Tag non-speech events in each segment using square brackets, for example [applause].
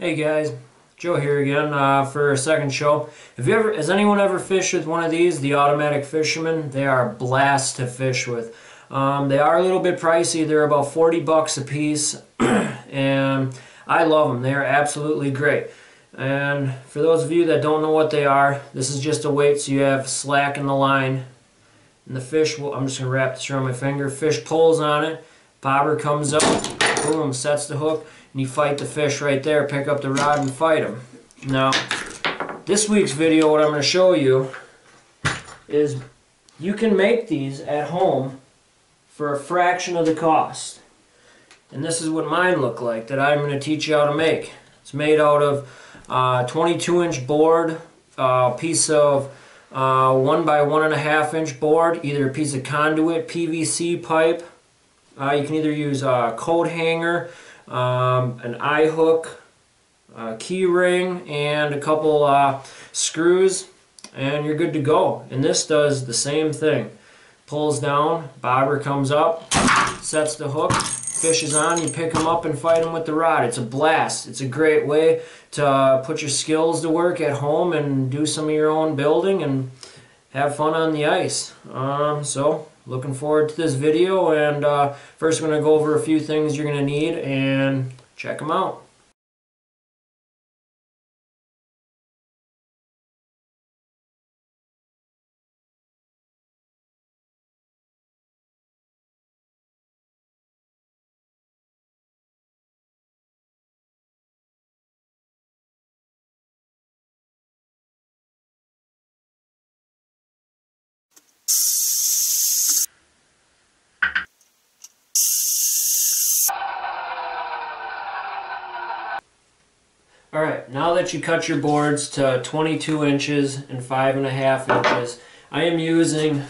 Hey guys, Joe here again uh, for a second show. Have you ever, has anyone ever fished with one of these, the Automatic fishermen? They are a blast to fish with. Um, they are a little bit pricey. They're about 40 bucks a piece, [clears throat] and I love them. They are absolutely great. And for those of you that don't know what they are, this is just a weight so you have slack in the line. And the fish, will, I'm just going to wrap this around my finger. Fish pulls on it, bobber comes up, boom, sets the hook and you fight the fish right there, pick up the rod and fight them. Now, this week's video, what I'm going to show you is you can make these at home for a fraction of the cost. And this is what mine look like that I'm going to teach you how to make. It's made out of uh, 22 inch board, a uh, piece of uh, one by one and a half inch board, either a piece of conduit, PVC pipe. Uh, you can either use a coat hanger, um, an eye hook, a key ring, and a couple uh, screws, and you're good to go. And this does the same thing. Pulls down, bobber comes up, sets the hook, fish is on, you pick them up and fight them with the rod. It's a blast. It's a great way to put your skills to work at home and do some of your own building and have fun on the ice. Um, so looking forward to this video and uh, first I'm going to go over a few things you're going to need and check them out. Alright, now that you cut your boards to 22 inches and 5.5 inches, I am using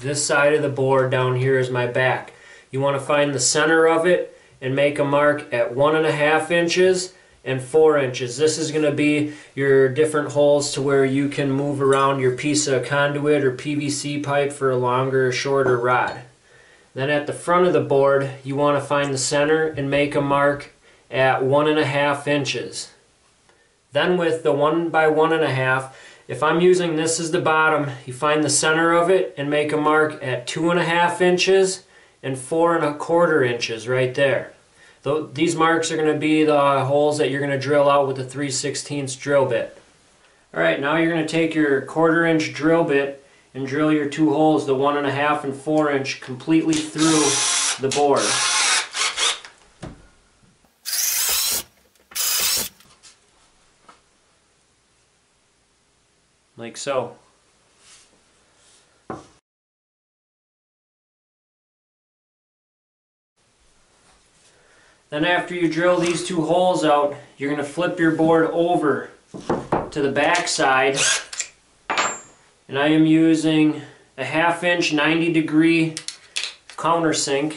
this side of the board down here as my back. You want to find the center of it and make a mark at 1.5 inches and 4 inches. This is going to be your different holes to where you can move around your piece of conduit or PVC pipe for a longer or shorter rod. Then at the front of the board, you want to find the center and make a mark at 1.5 inches. Then with the one by one and a half, if I'm using this as the bottom, you find the center of it and make a mark at two and a half inches and four and a quarter inches right there. These marks are going to be the holes that you're going to drill out with the 3 16 drill bit. Alright, now you're going to take your quarter inch drill bit and drill your two holes, the one and a half and four inch, completely through the board. Like so. Then after you drill these two holes out, you're going to flip your board over to the back side. And I am using a half inch 90 degree countersink.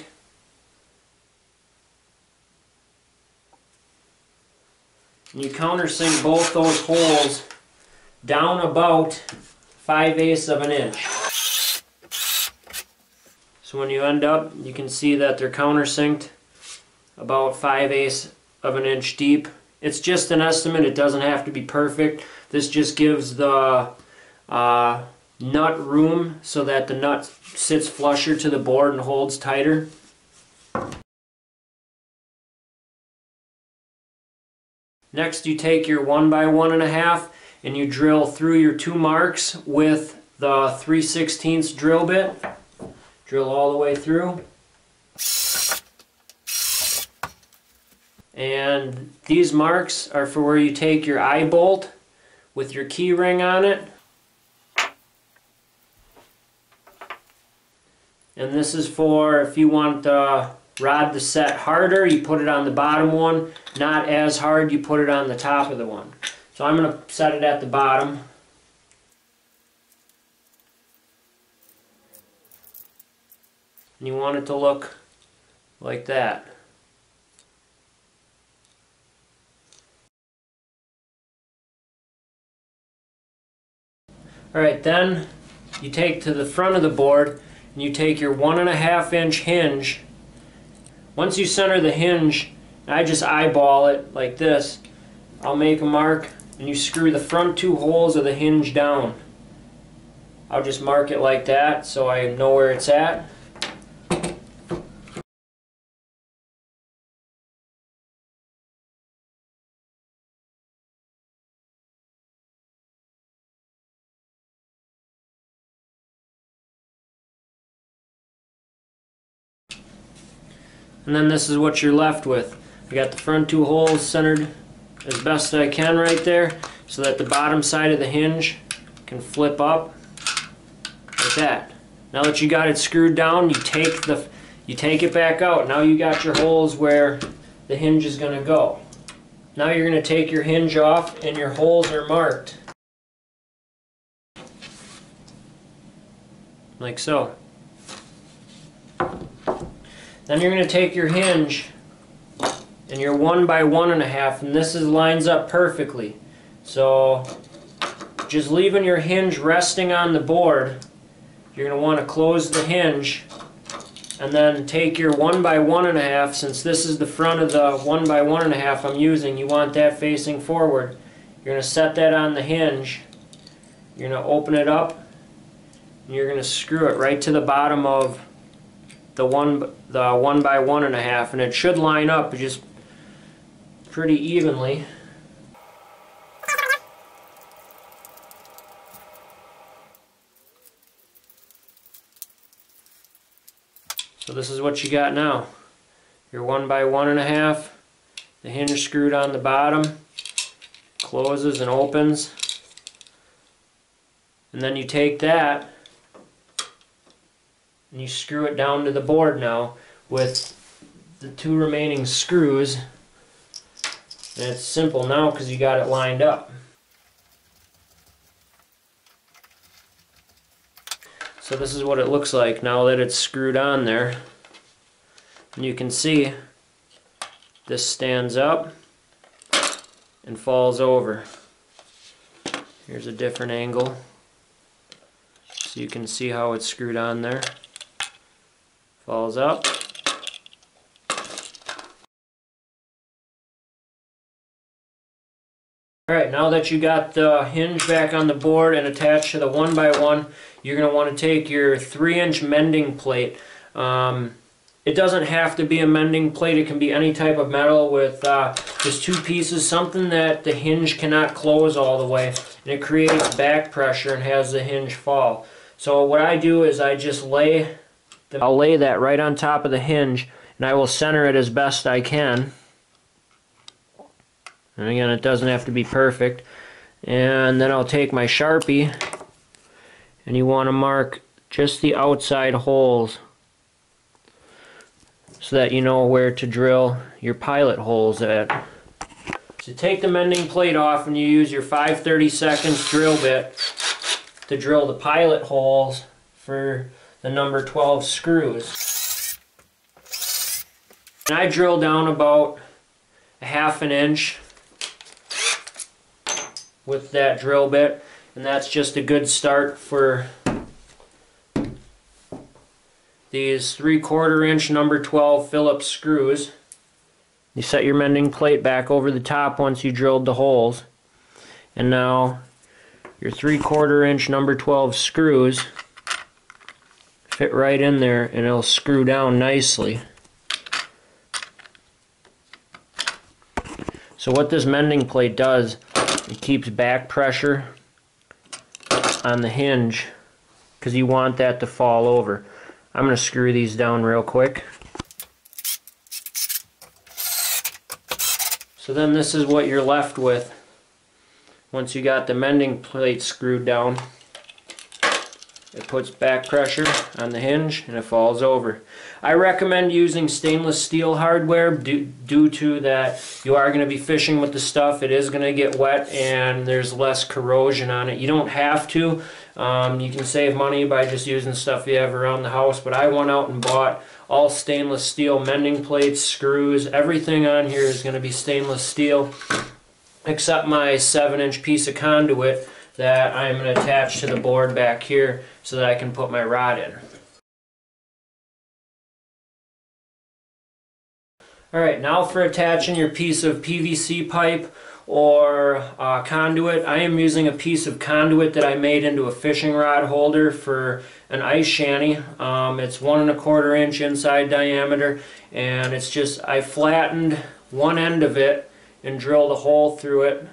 And you countersink both those holes down about 5 eighths of an inch. So when you end up, you can see that they're countersinked about 5 eighths of an inch deep. It's just an estimate, it doesn't have to be perfect. This just gives the uh, nut room so that the nut sits flusher to the board and holds tighter. Next you take your one by one and a half and you drill through your two marks with the 3 16 drill bit. Drill all the way through. And these marks are for where you take your eye bolt with your key ring on it. And this is for if you want the rod to set harder, you put it on the bottom one. Not as hard, you put it on the top of the one. So I'm going to set it at the bottom. And you want it to look like that. Alright, then you take to the front of the board and you take your one and a half inch hinge. Once you center the hinge, I just eyeball it like this, I'll make a mark and you screw the front two holes of the hinge down. I'll just mark it like that so I know where it's at. And then this is what you're left with. I got the front two holes centered as best I can right there so that the bottom side of the hinge can flip up like that. Now that you got it screwed down, you take the you take it back out. Now you got your holes where the hinge is going to go. Now you're going to take your hinge off and your holes are marked. Like so. Then you're going to take your hinge and your one by one and a half and this is lines up perfectly. So just leaving your hinge resting on the board, you're going to want to close the hinge and then take your one by one and a half, since this is the front of the one by one and a half I'm using, you want that facing forward. You're going to set that on the hinge. You're going to open it up and you're going to screw it right to the bottom of the one the one by one and a half and it should line up just pretty evenly. So this is what you got now. Your one by one and a half. The hinge screwed on the bottom. Closes and opens. And then you take that and you screw it down to the board now with the two remaining screws and it's simple now because you got it lined up. So this is what it looks like now that it's screwed on there. And you can see this stands up and falls over. Here's a different angle. So you can see how it's screwed on there. Falls up. Alright, now that you got the hinge back on the board and attached to the one by one, you're going to want to take your 3 inch mending plate. Um, it doesn't have to be a mending plate, it can be any type of metal with uh, just two pieces, something that the hinge cannot close all the way, and it creates back pressure and has the hinge fall. So what I do is I just lay the, I'll lay that right on top of the hinge and I will center it as best I can. And again, it doesn't have to be perfect. And then I'll take my Sharpie and you want to mark just the outside holes so that you know where to drill your pilot holes at. So take the mending plate off and you use your 5 30 seconds drill bit to drill the pilot holes for the number 12 screws. And I drill down about a half an inch with that drill bit and that's just a good start for these 3 quarter inch number 12 Phillips screws. You set your mending plate back over the top once you drilled the holes and now your 3 quarter inch number 12 screws fit right in there and it'll screw down nicely. So what this mending plate does, it keeps back pressure on the hinge because you want that to fall over. I'm going to screw these down real quick. So then this is what you're left with once you got the mending plate screwed down. It puts back pressure on the hinge and it falls over. I recommend using stainless steel hardware due, due to that you are going to be fishing with the stuff. It is going to get wet and there's less corrosion on it. You don't have to. Um, you can save money by just using stuff you have around the house, but I went out and bought all stainless steel mending plates, screws, everything on here is going to be stainless steel except my 7 inch piece of conduit that I'm going to attach to the board back here so that I can put my rod in. Alright, now for attaching your piece of PVC pipe or uh, conduit. I am using a piece of conduit that I made into a fishing rod holder for an ice shanty. Um, it's one and a quarter inch inside diameter and it's just, I flattened one end of it and drilled a hole through it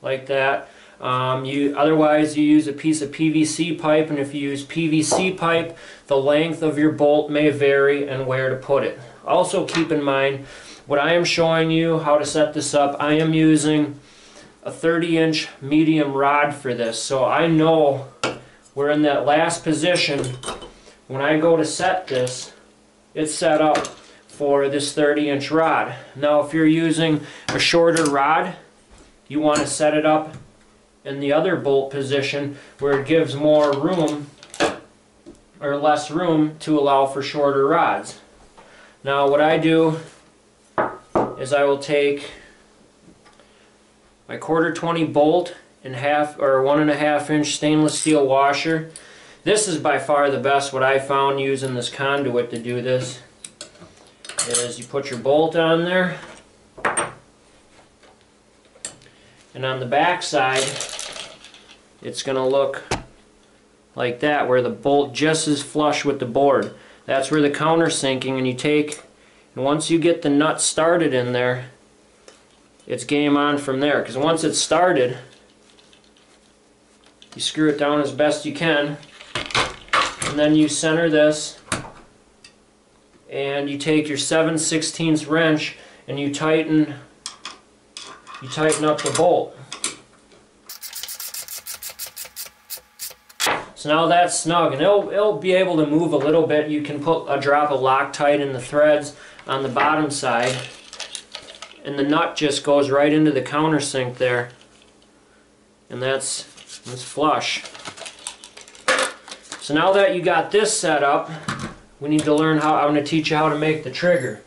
like that. Um, you Otherwise you use a piece of PVC pipe and if you use PVC pipe the length of your bolt may vary and where to put it. Also keep in mind what I am showing you how to set this up I am using a 30 inch medium rod for this so I know we're in that last position when I go to set this it's set up for this 30 inch rod. Now if you're using a shorter rod you want to set it up in the other bolt position where it gives more room or less room to allow for shorter rods. Now what I do is I will take my quarter 20 bolt and half or one and a half inch stainless steel washer. This is by far the best what I found using this conduit to do this is you put your bolt on there and on the back side it's going to look like that where the bolt just is flush with the board. That's where the countersinking and you take and once you get the nut started in there it's game on from there because once it's started you screw it down as best you can and then you center this and you take your 7 16 wrench and you tighten you tighten up the bolt So now that's snug and it'll, it'll be able to move a little bit. You can put a drop of Loctite in the threads on the bottom side and the nut just goes right into the countersink there and that's, that's flush. So now that you got this set up we need to learn how, I'm going to teach you how to make the trigger.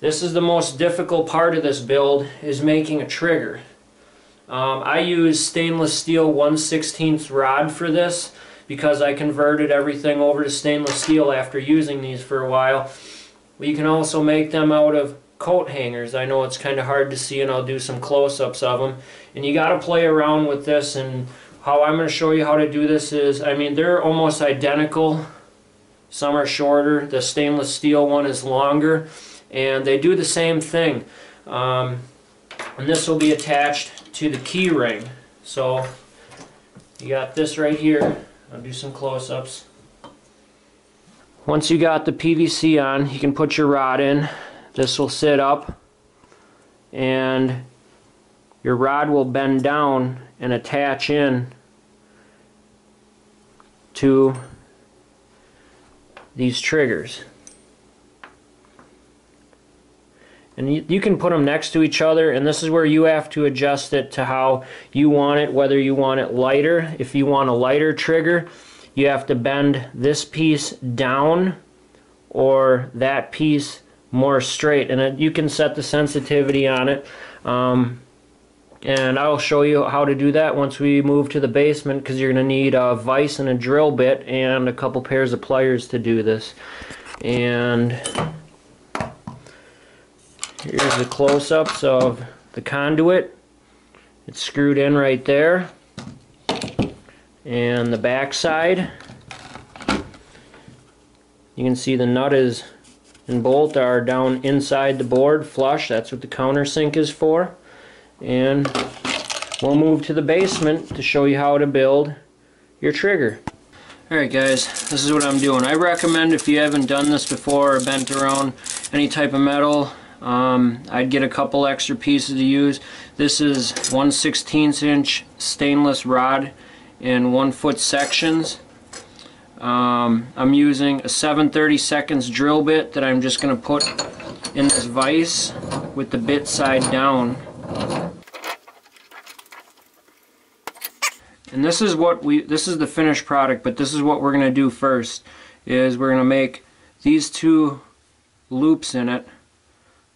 This is the most difficult part of this build is making a trigger. Um, I use stainless steel 1 16th rod for this because I converted everything over to stainless steel after using these for a while. You can also make them out of coat hangers. I know it's kind of hard to see and I'll do some close-ups of them. And you got to play around with this and how I'm going to show you how to do this is, I mean they're almost identical. Some are shorter. The stainless steel one is longer. And they do the same thing. Um, and this will be attached to the key ring. So you got this right here. I'll do some close-ups. Once you got the PVC on, you can put your rod in. This will sit up and your rod will bend down and attach in to these triggers. And you, you, can put them next to each other and this is where you have to adjust it to how you want it whether you want it lighter. If you want a lighter trigger you have to bend this piece down or that piece more straight. And it, you can set the sensitivity on it. Um, and I'll show you how to do that once we move to the basement because you're going to need a vise and a drill bit and a couple pairs of pliers to do this. And Here's the close-ups of the conduit. It's screwed in right there. And the back side. You can see the nut is and bolt are down inside the board flush. That's what the countersink is for. And we'll move to the basement to show you how to build your trigger. Alright guys, this is what I'm doing. I recommend if you haven't done this before or bent around any type of metal, um, I'd get a couple extra pieces to use. This is 1 16 inch stainless rod in 1 foot sections. Um, I'm using a 7 seconds drill bit that I'm just going to put in this vise with the bit side down. And this is what we this is the finished product, but this is what we're going to do first is we're going to make these two loops in it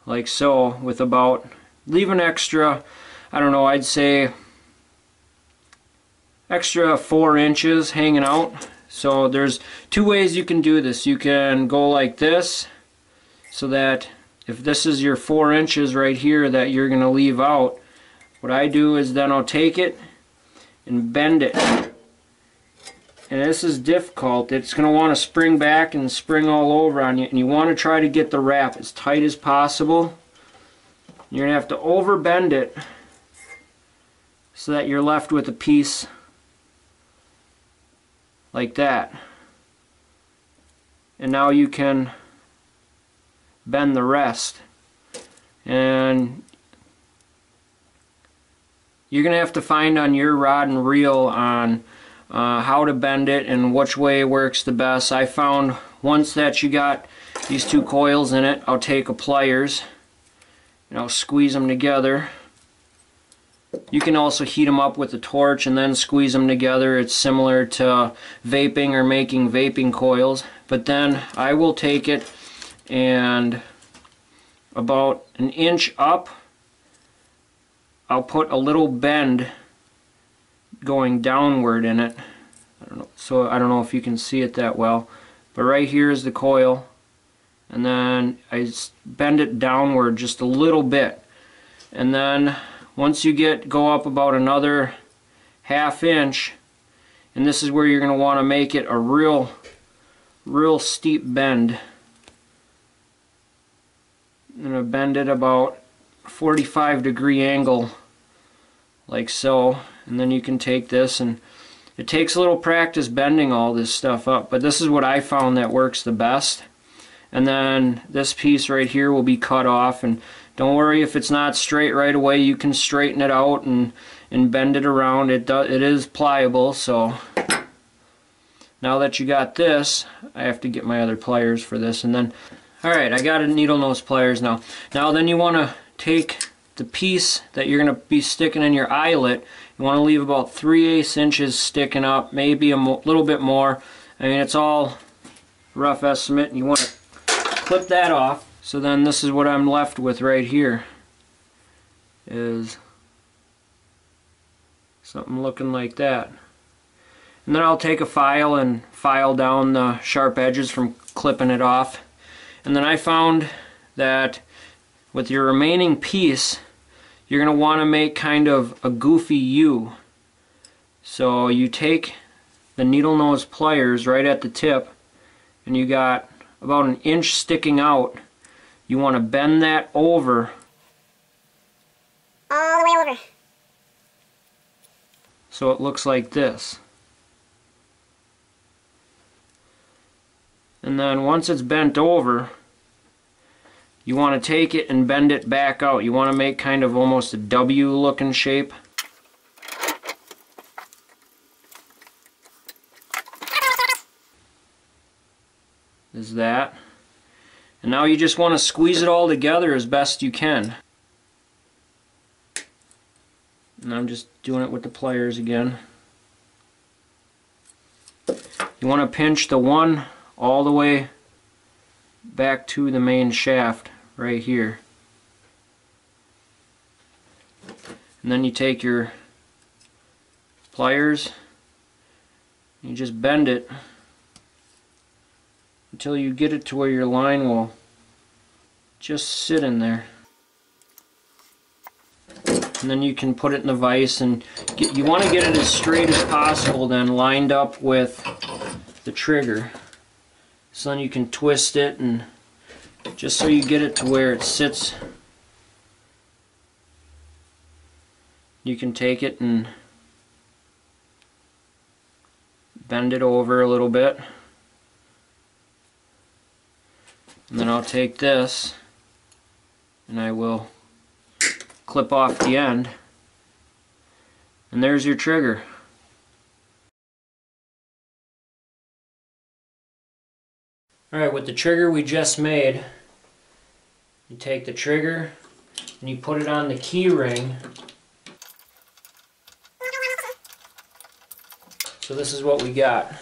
like so with about leave an extra I don't know I'd say extra four inches hanging out so there's two ways you can do this you can go like this so that if this is your four inches right here that you're gonna leave out what I do is then I'll take it and bend it. And this is difficult. It's going to want to spring back and spring all over on you. And you want to try to get the wrap as tight as possible. You're going to have to overbend it so that you're left with a piece like that. And now you can bend the rest. And you're going to have to find on your rod and reel on uh, how to bend it and which way works the best. I found once that you got these two coils in it, I'll take a pliers and I'll squeeze them together. You can also heat them up with a torch and then squeeze them together. It's similar to vaping or making vaping coils. But then I will take it and about an inch up I'll put a little bend going downward in it. I don't know, so I don't know if you can see it that well. But right here is the coil. And then I bend it downward just a little bit. And then once you get go up about another half inch, and this is where you're going to want to make it a real, real steep bend. I'm going to bend it about 45 degree angle like so and then you can take this and it takes a little practice bending all this stuff up but this is what I found that works the best. And then this piece right here will be cut off and don't worry if it's not straight right away you can straighten it out and and bend it around. It does it is pliable so now that you got this I have to get my other pliers for this. And then alright I got a needle nose pliers now. Now then you want to take the piece that you're going to be sticking in your eyelet, you want to leave about 3 eighths inches sticking up, maybe a little bit more. I mean, it's all rough estimate, and you want to clip that off. So then this is what I'm left with right here, is something looking like that. And then I'll take a file and file down the sharp edges from clipping it off. And then I found that with your remaining piece, you're going to want to make kind of a goofy U. So you take the needle nose pliers right at the tip, and you got about an inch sticking out. You want to bend that over. All the way over. So it looks like this. And then once it's bent over, you want to take it and bend it back out. You want to make kind of almost a W looking shape. Is that. And now you just want to squeeze it all together as best you can. And I'm just doing it with the pliers again. You want to pinch the one all the way back to the main shaft right here. And then you take your pliers, you just bend it until you get it to where your line will just sit in there. And then you can put it in the vise and get, you want to get it as straight as possible then lined up with the trigger. So then you can twist it and just so you get it to where it sits you can take it and bend it over a little bit. And then I'll take this and I will clip off the end. And there's your trigger Alright, with the trigger we just made, you take the trigger and you put it on the key ring. So this is what we got.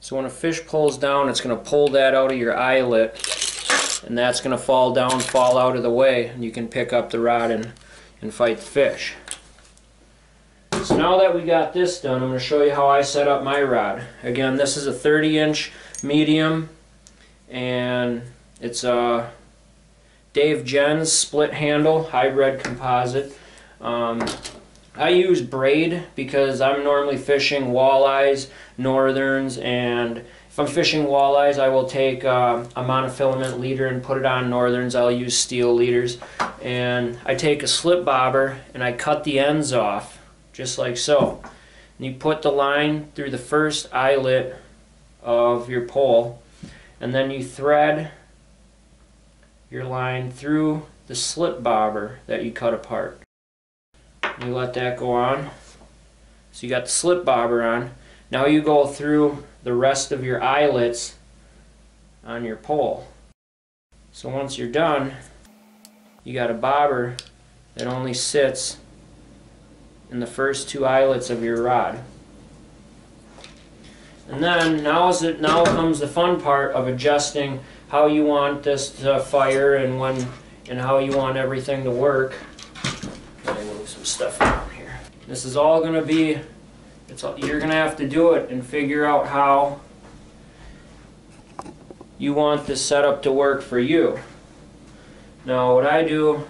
So when a fish pulls down, it's going to pull that out of your eyelet and that's going to fall down, fall out of the way, and you can pick up the rod and, and fight the fish. So now that we got this done, I'm going to show you how I set up my rod. Again, this is a 30 inch medium and It's a Dave Genz split handle hybrid composite. Um, I use braid because I'm normally fishing walleyes, northerns, and if I'm fishing walleyes, I will take uh, a monofilament leader and put it on northerns. I'll use steel leaders. And I take a slip bobber and I cut the ends off, just like so. And you put the line through the first eyelet of your pole, and then you thread your line through the slip bobber that you cut apart. You let that go on. So you got the slip bobber on. Now you go through the rest of your eyelets on your pole. So once you're done, you got a bobber that only sits in the first two eyelets of your rod. And then now is it now comes the fun part of adjusting how you want this to fire and when and how you want everything to work. Let me move some stuff around here. This is all going to be it's all, you're going to have to do it and figure out how you want this setup to work for you. Now what I do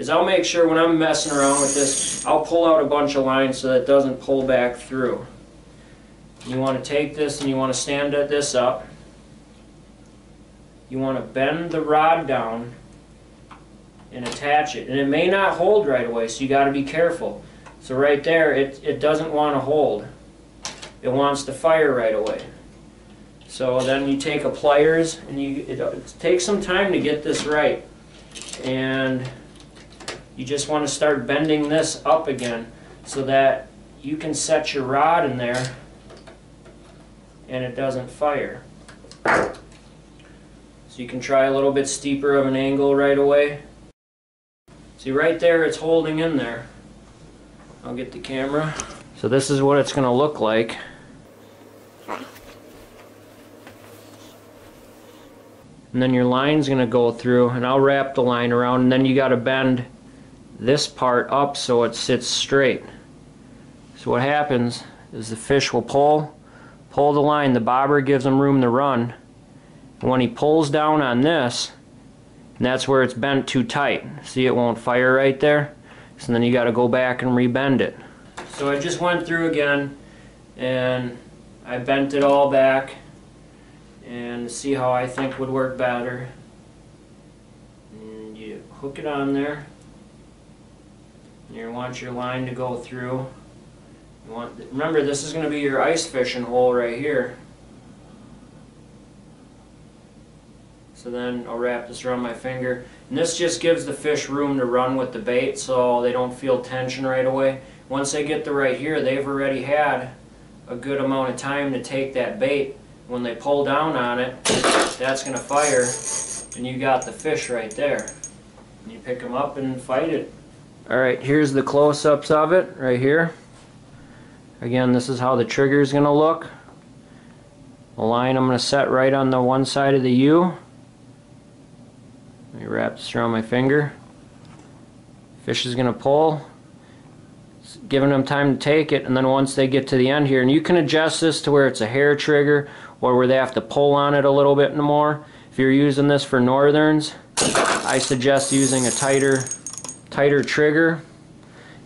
is I'll make sure when I'm messing around with this, I'll pull out a bunch of lines so that it doesn't pull back through. You want to take this and you want to stand this up. You want to bend the rod down and attach it. And it may not hold right away, so you got to be careful. So right there, it, it doesn't want to hold. It wants to fire right away. So then you take a pliers, and you it, it takes some time to get this right. And you just want to start bending this up again so that you can set your rod in there and it doesn't fire. So you can try a little bit steeper of an angle right away. See right there it's holding in there. I'll get the camera. So this is what it's going to look like. And then your line's going to go through and I'll wrap the line around and then you got to bend this part up so it sits straight. So what happens is the fish will pull, pull the line, the bobber gives him room to run. And when he pulls down on this, and that's where it's bent too tight. See it won't fire right there? So then you got to go back and rebend it. So I just went through again and I bent it all back and see how I think would work better. And you hook it on there. You want your line to go through. You want remember this is going to be your ice fishing hole right here. So then I'll wrap this around my finger. And this just gives the fish room to run with the bait so they don't feel tension right away. Once they get the right here, they've already had a good amount of time to take that bait. When they pull down on it, that's going to fire and you got the fish right there. And you pick them up and fight it. Alright, here's the close-ups of it right here. Again, this is how the trigger is going to look. The line I'm going to set right on the one side of the U. Let me wrap this around my finger. Fish is going to pull. It's giving them time to take it, and then once they get to the end here, and you can adjust this to where it's a hair trigger or where they have to pull on it a little bit more. If you're using this for northerns, I suggest using a tighter, tighter trigger.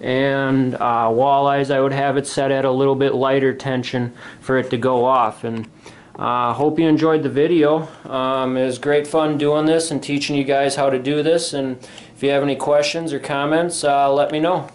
And uh, walleyes, I would have it set at a little bit lighter tension for it to go off. And I uh, hope you enjoyed the video. Um, it was great fun doing this and teaching you guys how to do this. And if you have any questions or comments, uh, let me know.